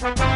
Bye.